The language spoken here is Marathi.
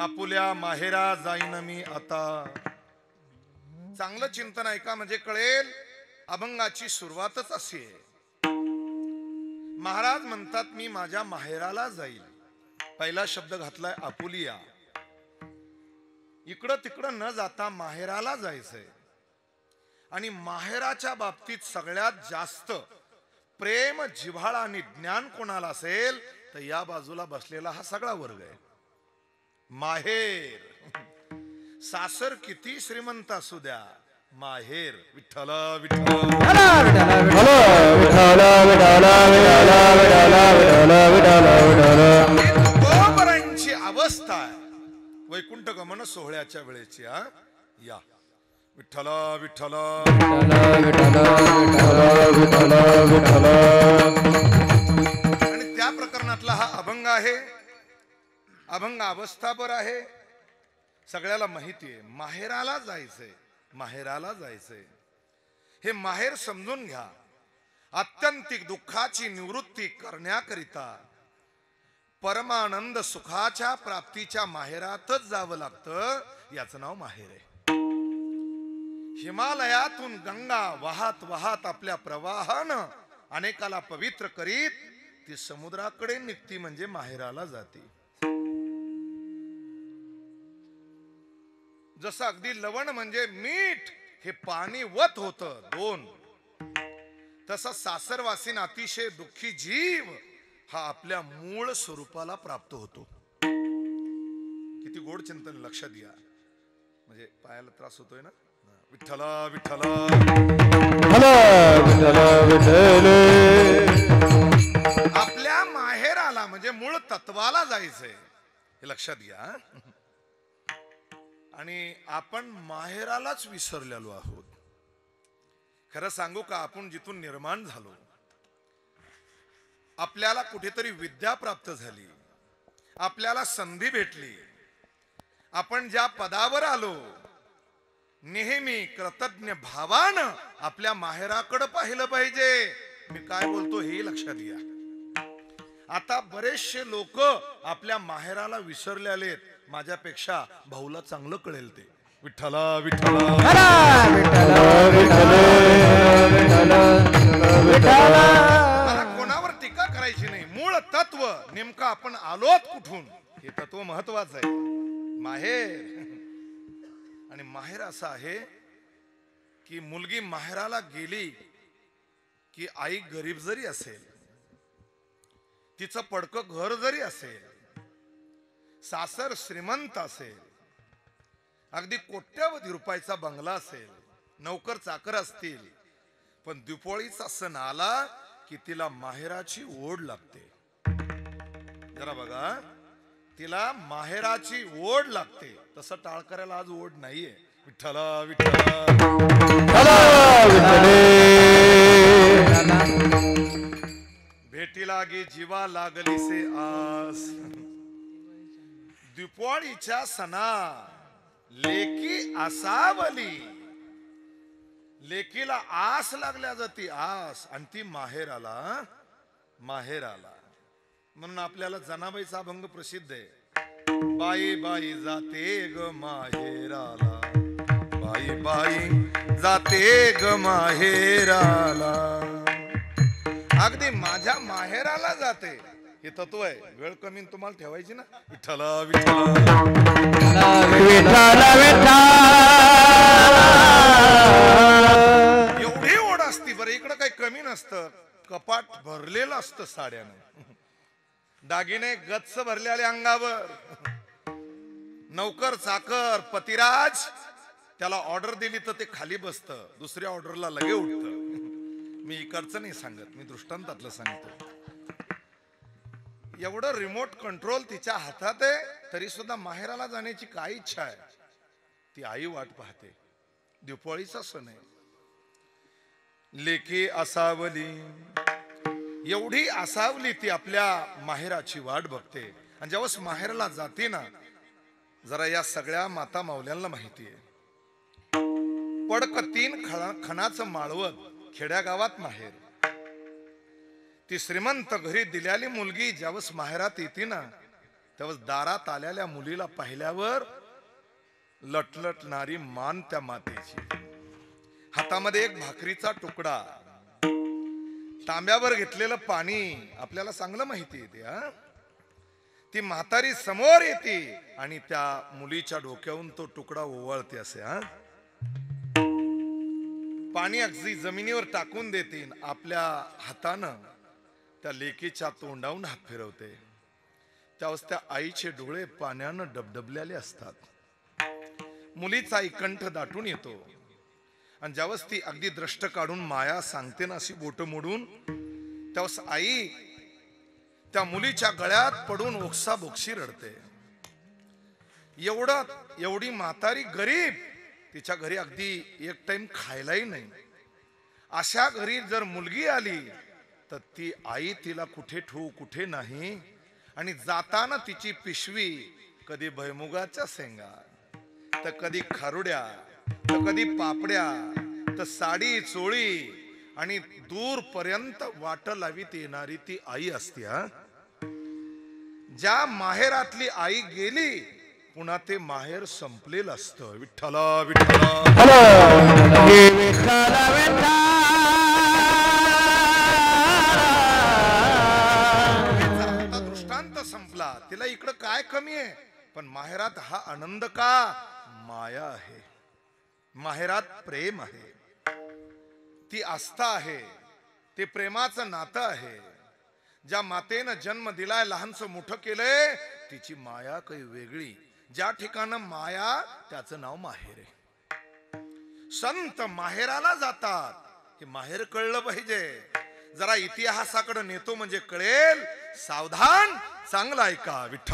आपुल्या माहेरा जाईन मी आता. चांगलं चिंतन ऐका म्हणजे कळेल अभंगाची सुरुवातच अशी आहे. महाराज म्हणतात मी माझ्या माहेराला जाईल पहिला शब्द घातलाय आपुलिया. इकडं तिकडं न जाता माहेराला जायचंय. आणि माहेराच्या बाबतीत सगळ्यात जास्त प्रेम जिव्हाळा आणि ज्ञान कोणाला असेल तर या बाजूला बसलेला हा सगळा वर्ग आहे. माहेर. सासर किती श्रीमंत असू द्या. माहेर. विठ्ठल विठ्ठल. तुकोबरांची अवस्था वैकुंठ गमन सोहळ्याच्या वेळेची हा? या. विठ्ठल विठ्ठल. आणि अवस्थापर आहे. सगळ्याला माहिती आहे. माहेराला जायचंय. माहेराला जायचंय. हे माहेर समजून घ्या. आत्यंतिक दुःखाची निवृत्ती करण्याकरिता परमानंद सुखाच्या प्राप्तीच्या माहेरातच जावं लागतं. याचं नाव माहेर आहे. हिमालयातून गंगा वाहत वाहत आपल्या प्रवाहानं अनेकाला पवित्र करीत ती समुद्राकडे निघती म्हणजे माहेराला जाते. जसं अगदी लवण म्हणजे मीठ हे पाणी वत होत दोन. तसं सासरवासीन अतिशय दुःखी जीव हा आपल्या मूळ स्वरूपाला प्राप्त होतो. किती गोड चिंतन लक्षात घ्या म्हणजे पायाला त्रास होतोय ना? विठ्ठला विठ्ठला. आपल्या माहेराला म्हणजे मूळ तत्वाला जायचंय. हे लक्षात घ्या आणि आपण माहेरालाच विसरलेलो आहोत. खरं सांगू का आपण जिथून निर्माण झालो आपल्याला कुठेतरी विद्या प्राप्त झाली आपल्याला संधी भेटली आपण ज्या पदावर आलो नेहमी कृतज्ञ भावानं आपल्या माहेराकडे पाहिलं पाहिजे. मी काय बोलतो हे लक्षात घ्या. आता बरेचसे लोक आपल्या माहेराला विसरले आलेत माझ्यापेक्षा भाऊला चांगलं कळेल ते. विठ्ठला विठ्ठला. कोणावर टीका करायची नाही. मूळ तत्व नेमकं आपण आलोत कुठून? हे तत्व महत्वाचं आहे. माहेर. आणि माहेर असं आहे की मुलगी माहेराला गेली की आई गरीब जरी असेल तिचं पडकं घर जरी असेल सासर श्रीमंत असेल. अगदी कोट्यावधी रुपयाचा बंगला असेल. नौकर चाकर असतील. पण दुपोळीचा सण आला की तिला माहेराची ओढ लागते. जरा बघा. तिला माहेराची ओढ लागते. तसं टाळकऱ्याला आज ओढ नाहीये. विठ्ठला विठ्ठला. भेटी लागे जीवा लागली से आस दिपोळीच्या सणा. लेकी असावली. लेकीला आस लागल्या जाती आस. आणि ती माहेराला माहेराला. म्हणून आपल्याला जनाबाईचा अभंग प्रसिद्ध आहे. बाई बाई जाते ग माहेराला. बाई बाई जाते ग माहेराला. अगदी माझ्या माहेराला जाते. हे तत्व आहे. वेळ कमी न तुम्हाला ठेवायची ना? विठ्ठला विठ्ठला. एवढी ओढ असती बरं इकडं काही कमी नसतं. कपाट भरलेलं असतं साड्यानं. दागिने गच्च भरले आले अंगावर. नौकर चाकर पतिराज त्याला ऑर्डर दिली तर ते खाली बसतं. दुसऱ्या ऑर्डरला लगे उठतं. मी इकडचं नाही सांगत मी दृष्टांतातलं सांगतो. एवढं रिमोट कंट्रोल तिच्या हातात आहे तरी सुद्धा माहेराला जाण्याची काय इच्छा आहे. ती आई वाट पाहते. दिपोळीचा सण आहे. लेखी असावली. एवढी असावली ती आपल्या माहेराची वाट बघते. आणि जेव्हा माहेरला जाते ना जरा या सगळ्या माता मावल्यांना माहिती आहे. पडक तीन खणाचं माळवत खेड्यागावात माहेर. ती श्रीमंत घरी दिलेली मुलगी ज्यावेळेस माहेरात येते ना तेव्हा दारात आलेल्या मुलीला पाहिल्यावर लटलटणारी मान त्या मातेची. हातामध्ये एक भाकरीचा तुकडा. तांब्यावर घेतलेलं पाणी. आपल्याला चांगलं माहिती येते हा? ती म्हातारी समोर येते आणि त्या मुलीच्या डोक्याहून तो तुकडा ओवाळते असे हा? पाणी अगदी जमिनीवर टाकून देतील आपल्या हातानं त्या लेकीच्या तोंडावून हात फिरवते. त्यावेळेस त्या आईचे डोळे पाण्यानं डबडबलेले असतात. मुलीचा एकंठ कंठ दाटून येतो. आणि ज्यावेळेस ती अगदी द्रष्ट काढून माया सांगते ना अशी बोट मोडून त्यावेळेस आई त्या मुलीच्या गळ्यात पडून ओक्सा बोक्षी रडते. एवढं एवढी म्हातारी गरीब तिच्या घरी अगदी एक टाइम खायलाही नाही. अशा घरी जर मुलगी आली तर ती आई तिला कुठे ठेवू कुठे नाही आणि जाताना तिची पिशवी कधी भैमुगाच्या शेंगा तर कधी खारुड्या तर कधी पापड्या तर साडी चोळी आणि दूर पर्यंत वाट लावीत येणारी ती आई असते हा? ज्या माहेरातली आई गेली पुन्हा ते माहेर संपलेलं असतं. विठ्ठला विठ्ठला. पण माहेरात हा आनंद का? माया आहे. माहेरात प्रेम आहे. ती आस्था आहे. ते प्रेमाचं नातं आहे. ज्या मातेनं जन्म दिलाय लहानसं मोठं केलंय तिची माया काही वेगळी. ज्या ठिकाणं माया त्याचं नाव माहेर आहे. संत माहेराला जातात. हे माहेर कळलं पाहिजे. जरा इतिहासाकडे नेतो म्हणजे कळेल. सावधान चांगला ऐका विठ्ठल.